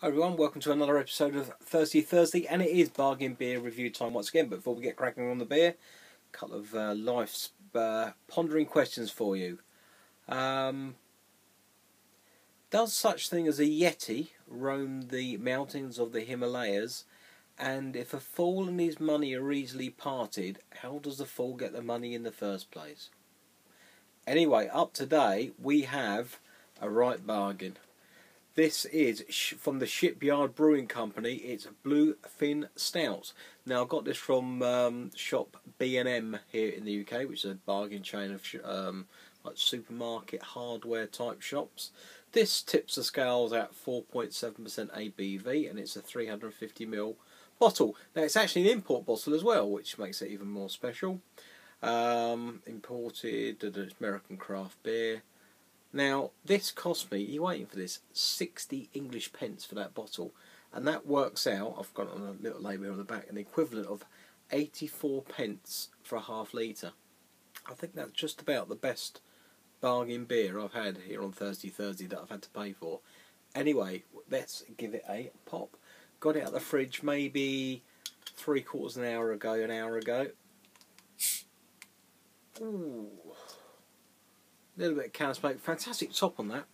Hi everyone, welcome to another episode of Thirsty Thursday, and it is bargain beer review time once again. But before we get cracking on the beer, a couple of uh, life's uh, pondering questions for you. Um, does such thing as a yeti roam the mountains of the Himalayas? And if a fool and his money are easily parted, how does the fool get the money in the first place? Anyway, up today we have a right bargain. This is from the Shipyard Brewing Company. It's Bluefin Stout. Now, I got this from um, shop B&M here in the UK, which is a bargain chain of um, like supermarket hardware type shops. This tips the scales at 4.7% ABV, and it's a 350ml bottle. Now, it's actually an import bottle as well, which makes it even more special. Um, imported, American craft beer. Now, this cost me, you waiting for this, 60 English pence for that bottle. And that works out, I've got on a little label on the back, an equivalent of 84 pence for a half litre. I think that's just about the best bargain beer I've had here on Thursday Thursday that I've had to pay for. Anyway, let's give it a pop. Got it out of the fridge maybe three quarters of an hour ago, an hour ago. Ooh. A little bit of can. Fantastic top on that.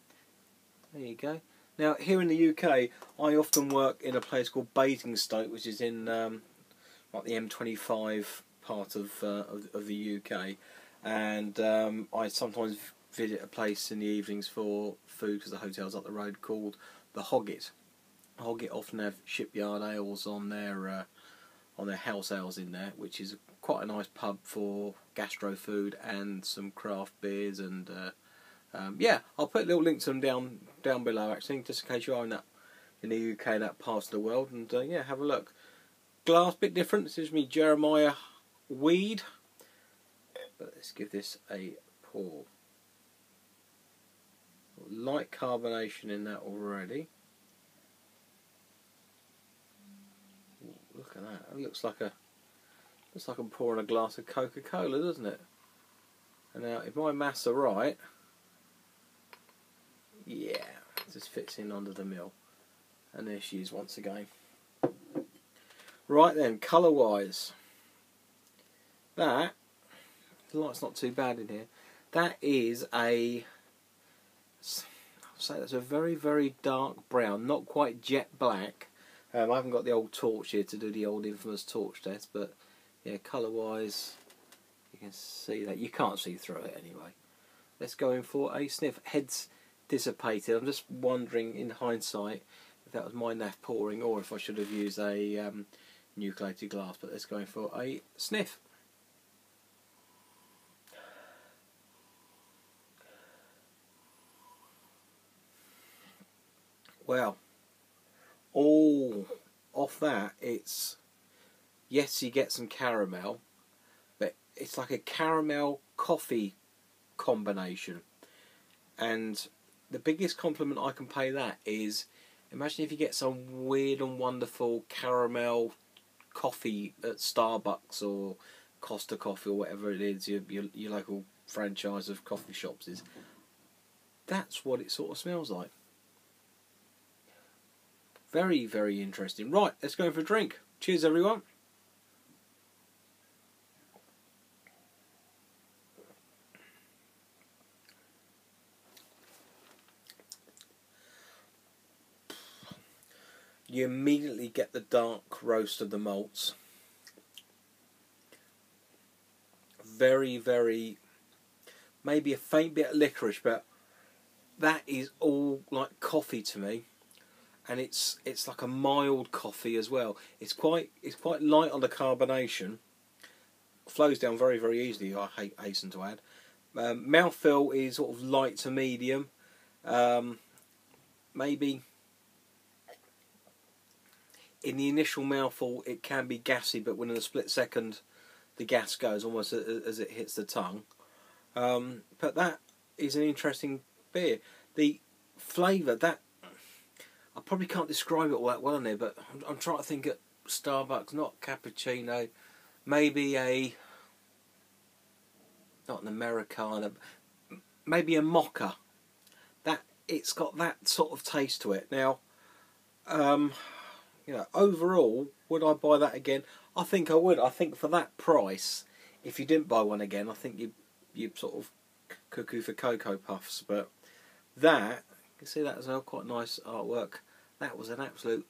There you go. Now, here in the UK, I often work in a place called Basingstoke, which is in um, like the M25 part of, uh, of, of the UK, and um, I sometimes visit a place in the evenings for food because the hotel's up the road called the Hogget. Hogget often have shipyard ales on their uh, on their house ales in there, which is quite a nice pub for gastro food and some craft beers and uh, um, yeah, I'll put a little link to them down down below actually, just in case you are in that in the UK that part of the world, and uh, yeah, have a look. Glass bit different. This is me Jeremiah Weed, but let's give this a pour. Light carbonation in that already. Look at that. It looks like a looks like I'm pouring a glass of Coca-Cola, doesn't it? And now, if my maths are right, yeah, this fits in under the mill. And there she is once again. Right then, colour-wise, that the light's not too bad in here. That is a I'll say that's a very very dark brown, not quite jet black um, I haven't got the old torch here to do the old infamous torch test, but yeah, colour wise, you can see that. You can't see through it anyway. Let's go in for a sniff. Head's dissipated. I'm just wondering in hindsight if that was my naff pouring or if I should have used a um, nucleated glass, but let's go in for a sniff. Well, all off that, it's yes, you get some caramel, but it's like a caramel coffee combination. And the biggest compliment I can pay that is imagine if you get some weird and wonderful caramel coffee at Starbucks or Costa Coffee or whatever it is, your, your, your local franchise of coffee shops is. That's what it sort of smells like. Very, very interesting. Right, let's go for a drink. Cheers, everyone. You immediately get the dark roast of the malts. Very, very, maybe a faint bit of licorice, but that is all like coffee to me and it's it's like a mild coffee as well. It's quite it's quite light on the carbonation. Flows down very very easily. I hasten to add. Um, mouthfeel is sort of light to medium. Um, maybe in the initial mouthful it can be gassy, but within a split second the gas goes almost as it hits the tongue. Um, but that is an interesting beer. The flavour that I probably can't describe it all that well in there, but I'm, I'm trying to think at Starbucks, not cappuccino, maybe a not an Americano, maybe a mocha. That it's got that sort of taste to it. Now, um, you know, overall, would I buy that again? I think I would. I think for that price, if you didn't buy one again, I think you you sort of cuckoo for cocoa puffs. But that, can see that as well, quite nice artwork. That was an absolute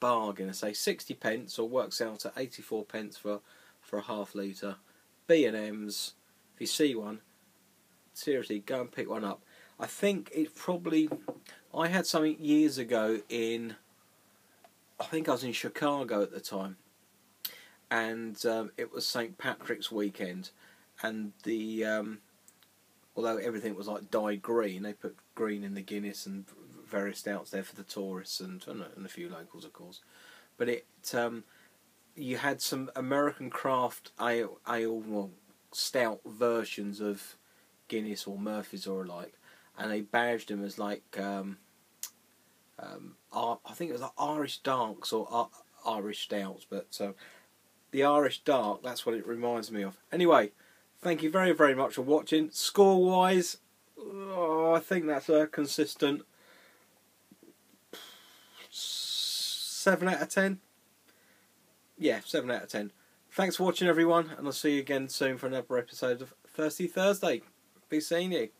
bargain. I say sixty pence, or works out at eighty four pence for for a half litre. B and M's. If you see one, seriously, go and pick one up. I think it probably. I had something years ago in. I think I was in Chicago at the time, and um, it was St Patrick's weekend, and the um, although everything was like dyed green, they put green in the Guinness and various stouts there for the tourists and and a few locals, of course. But it um, you had some American craft ale, ale well, stout versions of Guinness or Murphy's or alike, and they badged them as like um, um, I think it was like Irish Darks or Irish Stouts, but uh, the Irish Dark, that's what it reminds me of. Anyway, thank you very, very much for watching. Score wise, oh, I think that's a consistent 7 out of 10. Yeah, 7 out of 10. Thanks for watching, everyone, and I'll see you again soon for another episode of Thirsty Thursday. Be seeing you.